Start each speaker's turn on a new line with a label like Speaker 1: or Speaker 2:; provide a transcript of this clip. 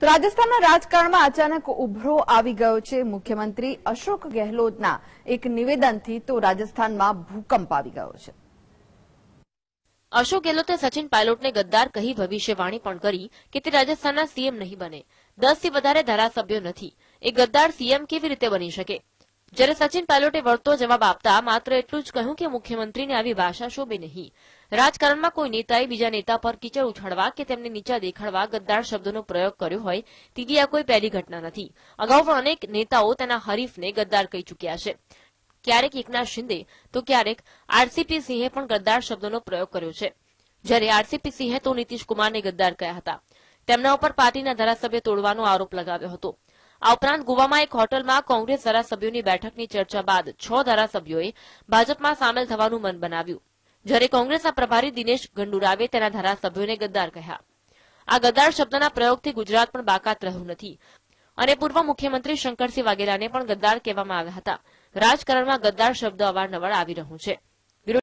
Speaker 1: તો રાજસ્થાનના રાજકારણમાં અચાનક ઉભરો આવી ગયો છે મુખ્યમંત્રી અશોક ગેહલોતના એક નિવેદનથી તો રાજસ્થાનમાં ભૂકંપ આવી ગયો છે.
Speaker 2: અશોક ગેહલોતે સચિન પાયલોટને ગદ્દાર કહી ભવિષ્યવાણી પણ કરી કે તે રાજસ્થાનના સીએમ નહીં બને. દસથી વધારે ધારાસભ્યો નથી. એ ગદ્દાર સીએમ કેવી રીતે બની શકે? જ્યારે સચિન પાયલોટે વળતો જવાબ આપતા માત્ર એટલું જ કહ્યું કે મુખ્યમંત્રીને આવી ભાષા શોભે નહીં. રાજકારણમાં કોઈ નેતાએ બીજા નેતા પર કીચડ ઉછાળવા કે તેમને નીચા દેખાડવા ગદ્દાર શબ્દોનો પ્રયોગ કર્યો હોય તેવી આ કોઈ પહેલી ઘટના નથી. અગાઉ પણ અનેક નેતાઓ તેના હરીફને ગદ્દાર કહી ચૂક્યા છે. ક્યારેક એકનાથ શિંદે તો ક્યારેક આરસીપી સિંહે પણ ગદ્દાર શબ્દનો પ્રયોગ કર્યો છે. જ્યારે આરસીપી સિંહે તો નીતિશ કુમારને ગદ્દાર કહ્યા હતા. તેમના ઉપર પાર્ટીના ધારાસભ્ય તોડવાનો આરોપ લગાવ્યો હતો. આ ઉપરાંત ગોવામાં એક હોટલમાં કોંગ્રેસ ધારાસભ્યોની બેઠકની ચર્ચા બાદ છ ધારાસભ્યોએ ભાજપમાં સામેલ થવાનું મન બનાવ્યું. જ્યારે કોંગ્રેસના પ્રભારી દિનેશ ગંડુરાવે તેના ધારાસભ્યોને ગદ્દાર કહ્યા. આ ગદ્દાર શબ્દના પ્રયોગથી ગુજરાત પણ બાકાત રહ્યું નથી. અને પૂર્વ મુખ્યમંત્રી શંકરસિંહ વાઘેલાને પણ ગદ્દાર કહેવામાં આવ્યા હતા. રાજકારણમાં ગદ્દાર શબ્દ અવારનવાર આવી રહ્યું છે.